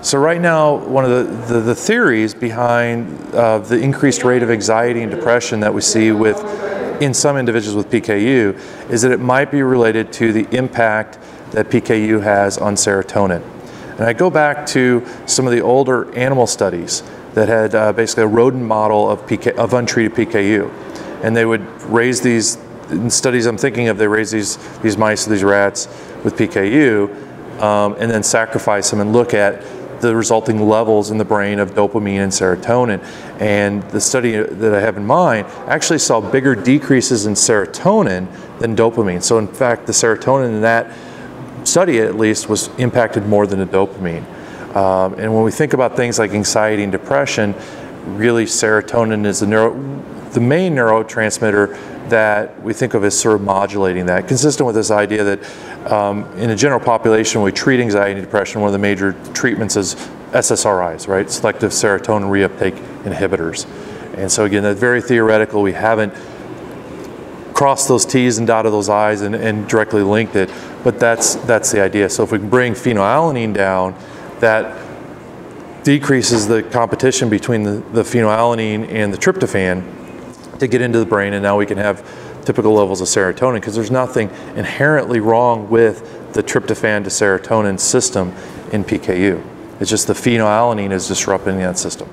So right now, one of the, the, the theories behind uh, the increased rate of anxiety and depression that we see with in some individuals with PKU is that it might be related to the impact that PKU has on serotonin. And I go back to some of the older animal studies that had uh, basically a rodent model of, PK, of untreated PKU. And they would raise these, studies I'm thinking of, they raise these, these mice, these rats with PKU, um, and then sacrifice them and look at the resulting levels in the brain of dopamine and serotonin. And the study that I have in mind actually saw bigger decreases in serotonin than dopamine. So, in fact, the serotonin in that study, at least, was impacted more than the dopamine. Um, and when we think about things like anxiety and depression, really serotonin is the, neuro, the main neurotransmitter that we think of as sort of modulating that, consistent with this idea that um, in the general population, we treat anxiety and depression, one of the major treatments is SSRIs, right? Selective serotonin reuptake inhibitors. And so again, that's very theoretical. We haven't crossed those T's and dotted those I's and, and directly linked it, but that's, that's the idea. So if we can bring phenylalanine down, that decreases the competition between the, the phenylalanine and the tryptophan to get into the brain, and now we can have typical levels of serotonin because there's nothing inherently wrong with the tryptophan to serotonin system in PKU. It's just the phenylalanine is disrupting that system.